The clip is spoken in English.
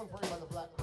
one for you by the Black